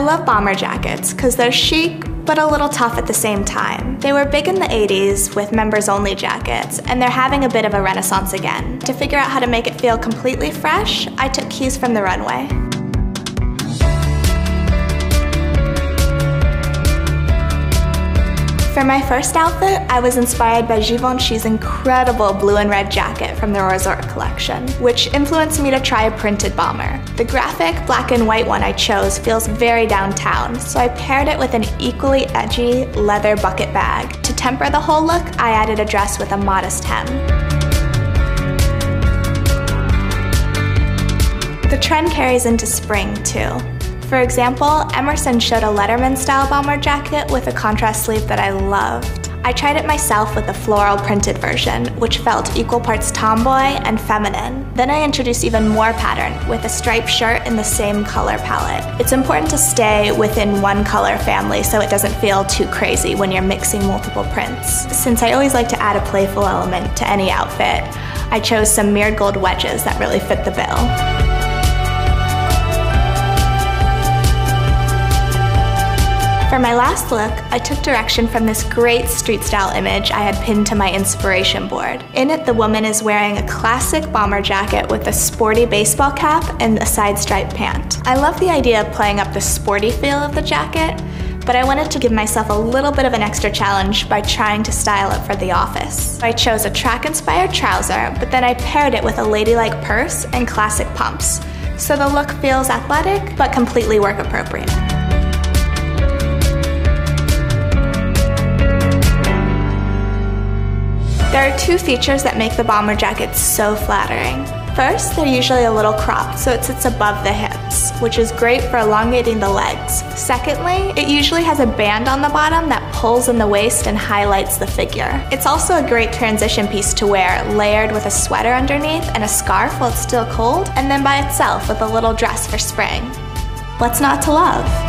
love bomber jackets because they're chic but a little tough at the same time. They were big in the 80s with members only jackets, and they're having a bit of a renaissance again. To figure out how to make it feel completely fresh, I took cues from the runway. For my first outfit, I was inspired by Givenchy's incredible blue and red jacket from the Resort collection, which influenced me to try a printed bomber. The graphic black and white one I chose feels very downtown, so I paired it with an equally edgy leather bucket bag. To temper the whole look, I added a dress with a modest hem. The trend carries into spring too. For example, Emerson showed a Letterman style bomber jacket with a contrast sleeve that I loved. I tried it myself with a floral printed version, which felt equal parts tomboy and feminine. Then I introduced even more pattern with a striped shirt in the same color palette. It's important to stay within one color family so it doesn't feel too crazy when you're mixing multiple prints. Since I always like to add a playful element to any outfit, I chose some mirrored gold wedges that really fit the bill. For my last look, I took direction from this great street style image I had pinned to my inspiration board. In it, the woman is wearing a classic bomber jacket with a sporty baseball cap and a side stripe pant. I love the idea of playing up the sporty feel of the jacket, but I wanted to give myself a little bit of an extra challenge by trying to style it for the office. I chose a track-inspired trouser, but then I paired it with a ladylike purse and classic pumps. So the look feels athletic, but completely work appropriate. There are two features that make the bomber jacket so flattering. First, they're usually a little cropped, so it sits above the hips, which is great for elongating the legs. Secondly, it usually has a band on the bottom that pulls in the waist and highlights the figure. It's also a great transition piece to wear, layered with a sweater underneath and a scarf while it's still cold, and then by itself with a little dress for spring. What's not to love?